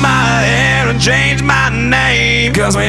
my hair and change my name. Cause we